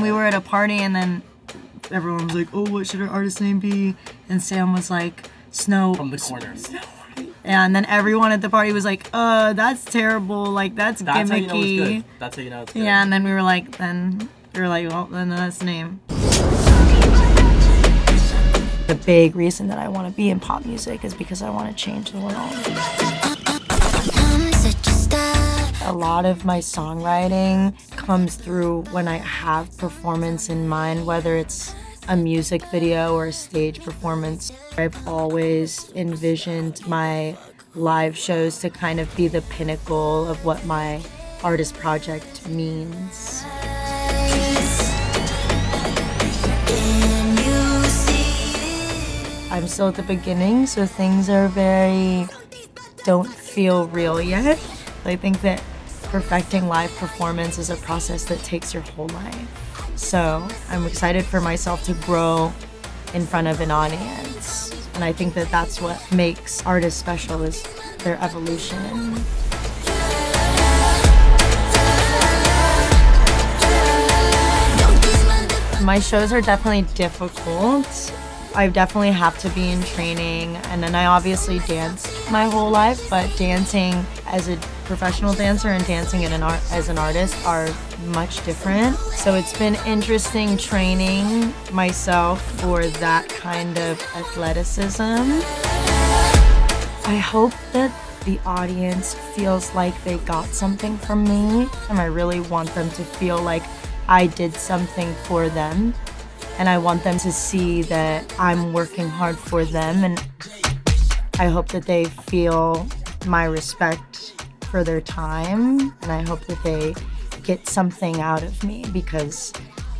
We were at a party and then everyone was like, oh, what should our artist name be? And Sam was like, Snow. From the corner. Yeah, and then everyone at the party was like, uh, that's terrible. Like, that's, That's how you know it's gimmicky. good. That's how you know it's good. yeah, and then we were like, then we were like, well, then that's the name. The big reason that I want to be in pop music is because I want to change the world. A lot of my songwriting comes through when I have performance in mind, whether it's a music video or a stage performance. I've always envisioned my live shows to kind of be the pinnacle of what my artist project means. I'm still at the beginning, so things are very don't feel real yet. I think that perfecting live performance is a process that takes your whole life. So I'm excited for myself to grow in front of an audience. And I think that that's what makes artists special is their evolution. My shows are definitely difficult. I definitely have to be in training, and then I obviously dance my whole life. But dancing as a professional dancer and dancing in an art as an artist are much different. So it's been interesting training myself for that kind of athleticism. I hope that the audience feels like they got something from me, and I really want them to feel like I did something for them and I want them to see that I'm working hard for them and I hope that they feel my respect for their time and I hope that they get something out of me because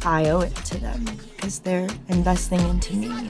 I owe it to them because they're investing into me.